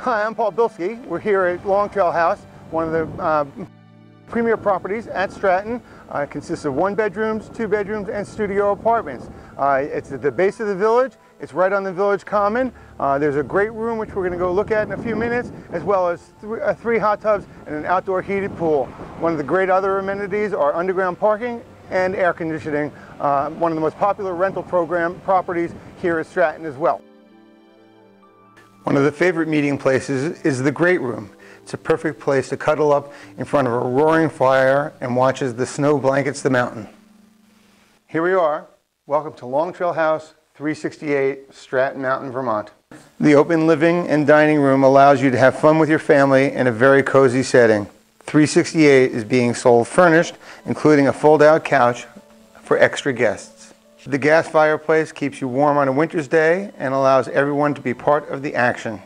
Hi, I'm Paul Bilski. We're here at Long Trail House, one of the uh, premier properties at Stratton. Uh, it consists of one bedrooms, two bedrooms, and studio apartments. Uh, it's at the base of the village. It's right on the village common. Uh, there's a great room which we're going to go look at in a few minutes, as well as th uh, three hot tubs and an outdoor heated pool. One of the great other amenities are underground parking and air conditioning, uh, one of the most popular rental program properties here at Stratton as well. One of the favorite meeting places is the Great Room. It's a perfect place to cuddle up in front of a roaring fire and watch as the snow blankets the mountain. Here we are. Welcome to Long Trail House, 368 Stratton Mountain, Vermont. The open living and dining room allows you to have fun with your family in a very cozy setting. 368 is being sold furnished, including a fold-out couch for extra guests. The gas fireplace keeps you warm on a winter's day and allows everyone to be part of the action.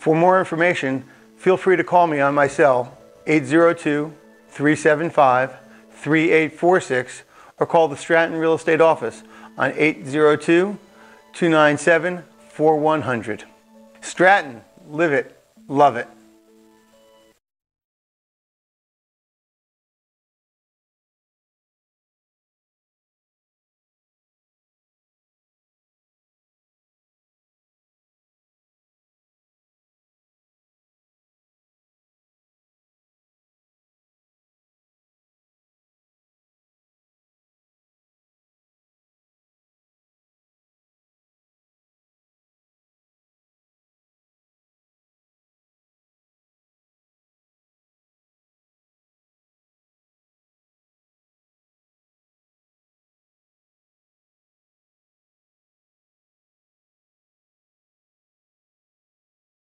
For more information, feel free to call me on my cell, 802 375 3846 or call the Stratton Real Estate Office on 802-297-4100. Stratton, live it, love it.